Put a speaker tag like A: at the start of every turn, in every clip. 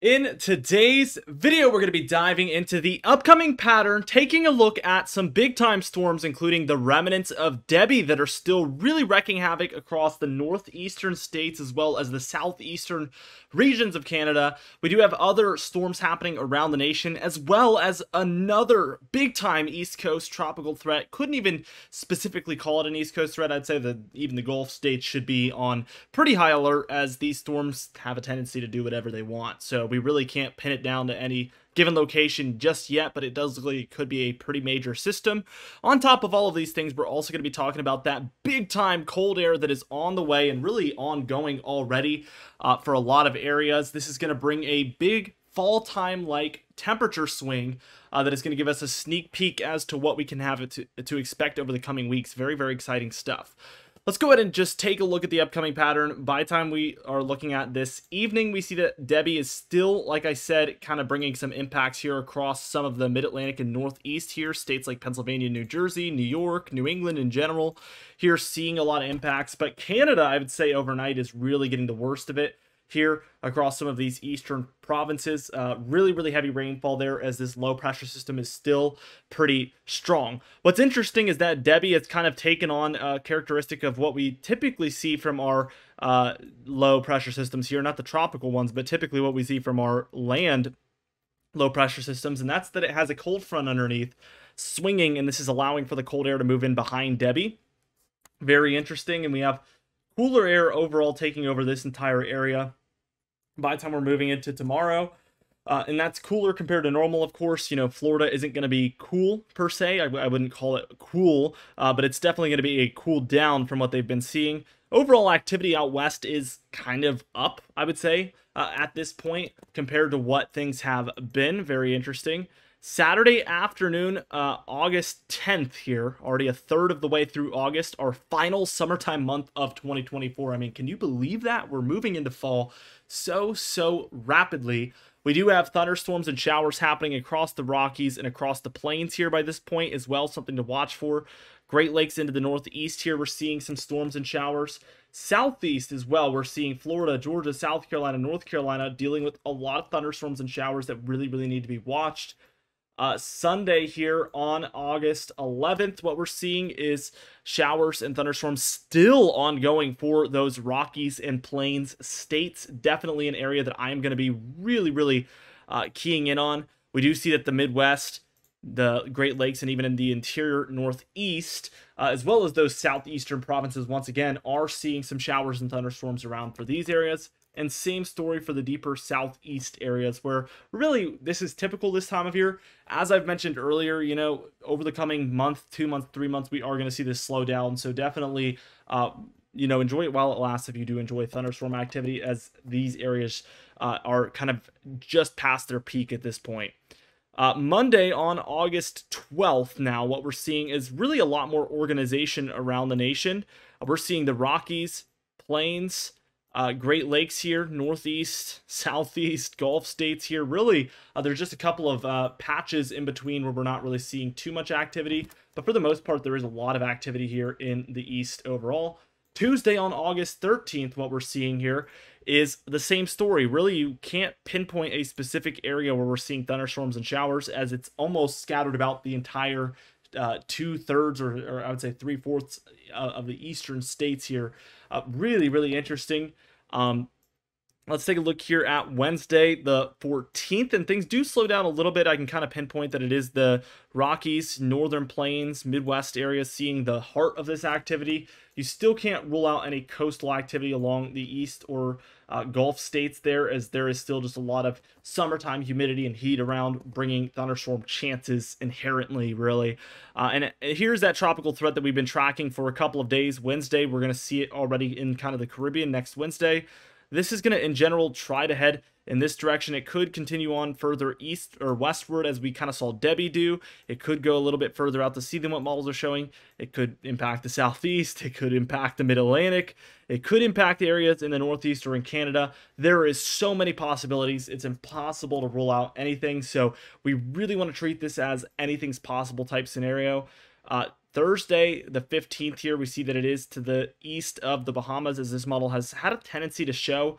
A: In today's video, we're going to be diving into the upcoming pattern, taking a look at some big time storms, including the remnants of Debby that are still really wrecking havoc across the northeastern states as well as the southeastern regions of Canada. We do have other storms happening around the nation, as well as another big time East Coast tropical threat. Couldn't even specifically call it an East Coast threat. I'd say that even the Gulf states should be on pretty high alert as these storms have a tendency to do whatever they want. So we really can't pin it down to any given location just yet, but it does look like it could be a pretty major system. On top of all of these things, we're also going to be talking about that big time cold air that is on the way and really ongoing already uh, for a lot of areas. This is going to bring a big fall time like temperature swing uh, that is going to give us a sneak peek as to what we can have to, to expect over the coming weeks. Very, very exciting stuff. Let's go ahead and just take a look at the upcoming pattern. By time we are looking at this evening, we see that Debby is still, like I said, kind of bringing some impacts here across some of the mid-Atlantic and northeast here. States like Pennsylvania, New Jersey, New York, New England in general, here seeing a lot of impacts. But Canada, I would say overnight is really getting the worst of it here across some of these eastern provinces. Uh, really, really heavy rainfall there as this low pressure system is still pretty strong. What's interesting is that Debby has kind of taken on a characteristic of what we typically see from our uh, low pressure systems here, not the tropical ones, but typically what we see from our land low pressure systems, and that's that it has a cold front underneath swinging, and this is allowing for the cold air to move in behind Debby. Very interesting, and we have cooler air overall taking over this entire area by the time we're moving into tomorrow. Uh, and that's cooler compared to normal, of course. You know, Florida isn't going to be cool per se. I, I wouldn't call it cool, uh, but it's definitely going to be a cool down from what they've been seeing. Overall activity out west is kind of up, I would say, uh, at this point compared to what things have been. Very interesting. Saturday afternoon, uh, August 10th here, already a third of the way through August, our final summertime month of 2024. I mean, can you believe that? We're moving into fall so, so rapidly. We do have thunderstorms and showers happening across the Rockies and across the plains here by this point as well, something to watch for. Great Lakes into the northeast here, we're seeing some storms and showers. Southeast as well, we're seeing Florida, Georgia, South Carolina, North Carolina dealing with a lot of thunderstorms and showers that really, really need to be watched. Uh, Sunday here on August 11th, what we're seeing is showers and thunderstorms still ongoing for those Rockies and Plains states. Definitely an area that I'm going to be really, really uh, keying in on. We do see that the Midwest, the Great Lakes, and even in the interior Northeast, uh, as well as those southeastern provinces, once again, are seeing some showers and thunderstorms around for these areas. And same story for the deeper southeast areas where really this is typical this time of year. As I've mentioned earlier, you know, over the coming month, two months, three months, we are going to see this slow down. So definitely, uh, you know, enjoy it while it lasts if you do enjoy thunderstorm activity, as these areas uh, are kind of just past their peak at this point. Uh, Monday on August 12th, now, what we're seeing is really a lot more organization around the nation. we're seeing the Rockies, Plains, uh, Great Lakes here, Northeast, Southeast, Gulf states here. Really, uh, there's just a couple of uh, patches in between where we're not really seeing too much activity. But for the most part, there is a lot of activity here in the East overall. Tuesday on August 13th, what we're seeing here is the same story. Really, you can't pinpoint a specific area where we're seeing thunderstorms and showers as it's almost scattered about the entire uh, two thirds or, or, I would say three fourths uh, of the eastern states here. Uh, really, really interesting. Um, let's take a look here at Wednesday, the 14th, and things do slow down a little bit. I can kind of pinpoint that it is the Rockies, Northern Plains, Midwest areas seeing the heart of this activity. You still can't rule out any coastal activity along the east or uh, Gulf states there, as there is still just a lot of summertime humidity and heat around, bringing thunderstorm chances inherently, really. Uh, and here's that tropical threat that we've been tracking for a couple of days. Wednesday, we're going to see it already in kind of the Caribbean next Wednesday. This is going to, in general, try to head in this direction. It could continue on further east or westward as we kind of saw Debby do. It could go a little bit further out to sea than what models are showing. It could impact the southeast. It could impact the mid-Atlantic. It could impact areas in the northeast or in Canada. There is so many possibilities. It's impossible to rule out anything. So we really want to treat this as anything's possible type scenario. Uh, Thursday, the 15th here, we see that it is to the east of the Bahamas as this model has had a tendency to show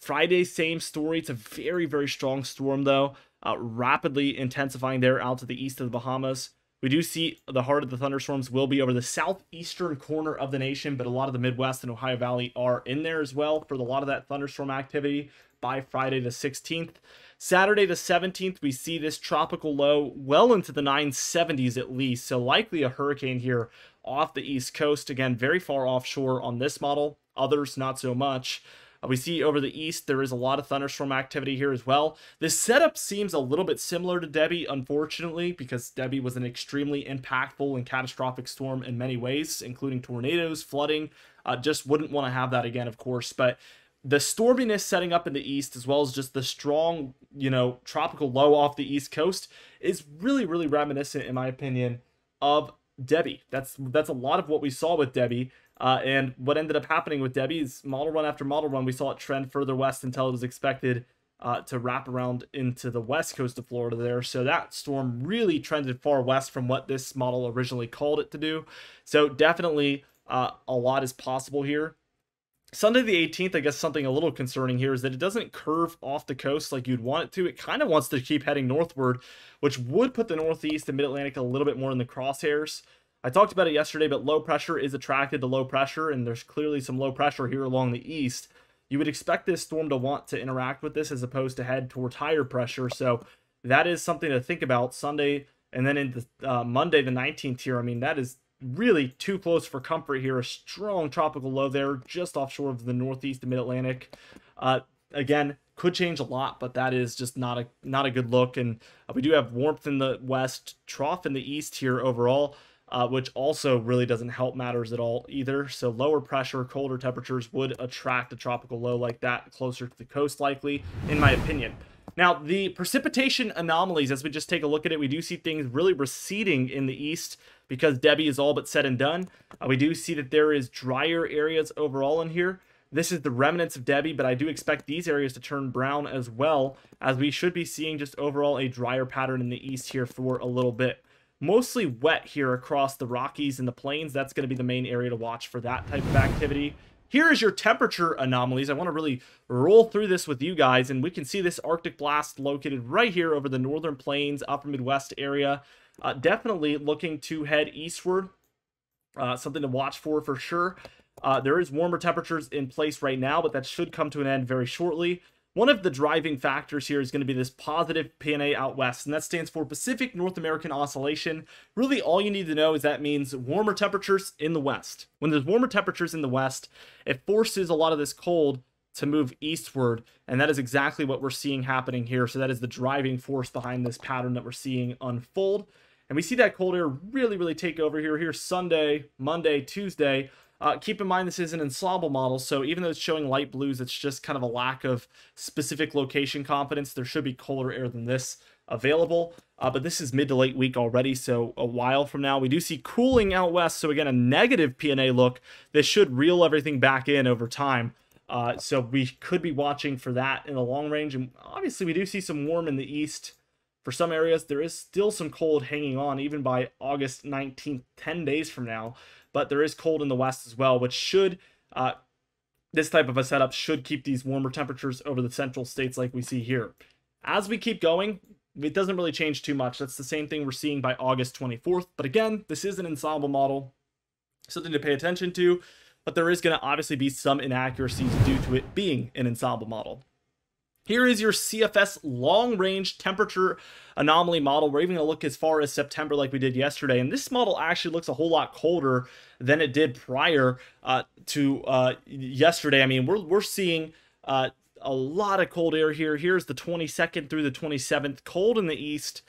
A: Friday, same story. It's a very, very strong storm, though, uh, rapidly intensifying there out to the east of the Bahamas. We do see the heart of the thunderstorms will be over the southeastern corner of the nation, but a lot of the Midwest and Ohio Valley are in there as well for a lot of that thunderstorm activity by Friday the 16th. Saturday the 17th, we see this tropical low well into the 970s at least, so likely a hurricane here off the east coast. Again, very far offshore on this model, others not so much. Uh, we see over the east, there is a lot of thunderstorm activity here as well. This setup seems a little bit similar to Debby, unfortunately, because Debby was an extremely impactful and catastrophic storm in many ways, including tornadoes, flooding. Uh, just wouldn't want to have that again, of course. But the storminess setting up in the east, as well as just the strong, you know, tropical low off the east coast, is really, really reminiscent, in my opinion, of Debby That's that's a lot of what we saw with Debby Uh, and what ended up happening with Debby is model run after model run, we saw it trend further west until it was expected uh, to wrap around into the west coast of Florida there. So that storm really trended far west from what this model originally called it to do. So definitely uh, a lot is possible here. Sunday the 18th, I guess something a little concerning here is that it doesn't curve off the coast like you'd want it to. It kind of wants to keep heading northward, which would put the Northeast and Mid-Atlantic a little bit more in the crosshairs. I talked about it yesterday, but low pressure is attracted to low pressure, and there's clearly some low pressure here along the east. You would expect this storm to want to interact with this as opposed to head towards higher pressure. So that is something to think about Sunday and then into uh, Monday the 19th here. I mean, that is really too close for comfort here. A strong tropical low there just offshore of the northeast and mid-Atlantic. Uh, again, could change a lot, but that is just not a not a good look. And uh, we do have warmth in the west, trough in the east here overall uh, which also really doesn't help matters at all either. So lower pressure, colder temperatures would attract a tropical low like that closer to the coast likely, in my opinion. Now, the precipitation anomalies, as we just take a look at it, we do see things really receding in the east because Debby is all but said and done. Uh, we do see that there is drier areas overall in here. This is the remnants of Debby, but I do expect these areas to turn brown as well, as we should be seeing just overall a drier pattern in the east here for a little bit mostly wet here across the Rockies and the plains. That's going to be the main area to watch for that type of activity. Here is your temperature anomalies. I want to really roll through this with you guys, and we can see this Arctic blast located right here over the northern plains, upper Midwest area. Uh, definitely looking to head eastward. Uh, something to watch for for sure. Uh, there is warmer temperatures in place right now, but that should come to an end very shortly. One of the driving factors here is going to be this positive PNA out west, and that stands for Pacific North American Oscillation. Really, all you need to know is that means warmer temperatures in the west. When there's warmer temperatures in the west, it forces a lot of this cold to move eastward, and that is exactly what we're seeing happening here. So that is the driving force behind this pattern that we're seeing unfold. And we see that cold air really, really take over here. Here's Sunday, Monday, Tuesday. Uh, keep in mind this is an ensemble model, so even though it's showing light blues, it's just kind of a lack of specific location confidence. There should be colder air than this available, uh, but this is mid to late week already, so a while from now. We do see cooling out west, so again, a negative PNA look. This should reel everything back in over time. Uh, so we could be watching for that in the long range, and obviously we do see some warm in the east. For some areas, there is still some cold hanging on, even by August 19th, 10 days from now but there is cold in the west as well, which should uh, this type of a setup should keep these warmer temperatures over the central states like we see here. As we keep going, it doesn't really change too much. That's the same thing we're seeing by August 24th. But again, this is an ensemble model, something to pay attention to, but there is going to obviously be some inaccuracies due to it being an ensemble model. Here is your CFS long-range temperature anomaly model. We're even going to look as far as September like we did yesterday. And this model actually looks a whole lot colder than it did prior uh, to uh, yesterday. I mean, we're, we're seeing uh, a lot of cold air here. Here's the 22nd through the 27th. Cold in the east.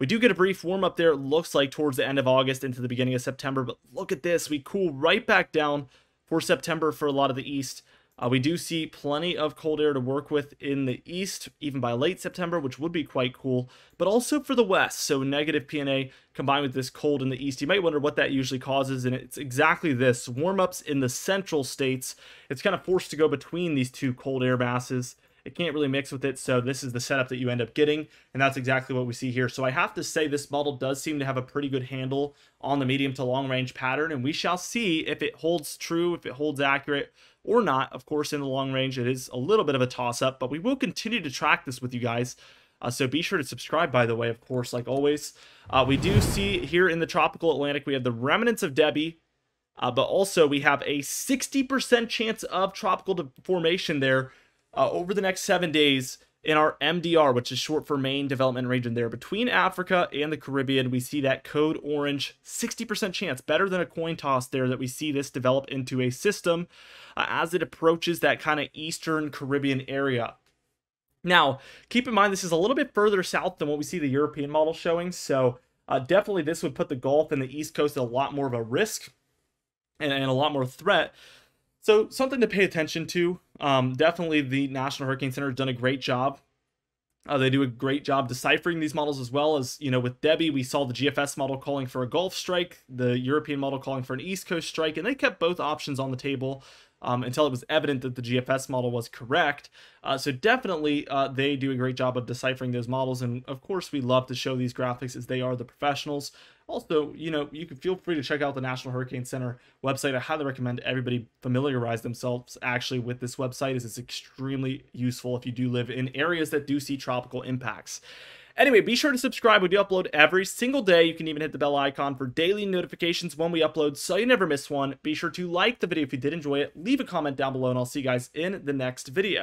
A: We do get a brief warm up there, it looks like towards the end of August into the beginning of September. But look at this. We cool right back down for September for a lot of the east. Uh, we do see plenty of cold air to work with in the east, even by late September, which would be quite cool, but also for the west. So negative PNA combined with this cold in the east. You might wonder what that usually causes, and it's exactly this. Warm ups in the central states. It's kind of forced to go between these two cold air masses it can't really mix with it. So this is the setup that you end up getting. And that's exactly what we see here. So I have to say this model does seem to have a pretty good handle on the medium to long range pattern. And we shall see if it holds true, if it holds accurate or not. Of course, in the long range, it is a little bit of a toss up, but we will continue to track this with you guys. Uh, so be sure to subscribe, by the way, of course, like always. Uh, we do see here in the tropical Atlantic, we have the remnants of Debby, uh, but also we have a 60% chance of tropical formation there uh, over the next seven days in our MDR, which is short for main development region there between Africa and the Caribbean. We see that code orange, 60% chance, better than a coin toss there that we see this develop into a system uh, as it approaches that kind of eastern Caribbean area. Now, keep in mind this is a little bit further south than what we see the European model showing, so uh, definitely this would put the Gulf and the East Coast a lot more of a risk and, and a lot more threat. So something to pay attention to. Um, definitely, the National Hurricane Center has done a great job. Uh, they do a great job deciphering these models as well as you know with Debby, we saw the GFS model calling for a Gulf strike, the European model calling for an East Coast strike, and they kept both options on the table um, until it was evident that the GFS model was correct. Uh, so definitely uh, they do a great job of deciphering those models, and of course we love to show these graphics as they are the professionals. Also, you know, you can feel free to check out the National Hurricane Center website. I highly recommend everybody familiarize themselves actually with this website as it's extremely useful if you do live in areas that do see tropical impacts. Anyway, be sure to subscribe. We do upload every single day. You can even hit the bell icon for daily notifications when we upload so you never miss one. Be sure to like the video if you did enjoy it. Leave a comment down below and I'll see you guys in the next video.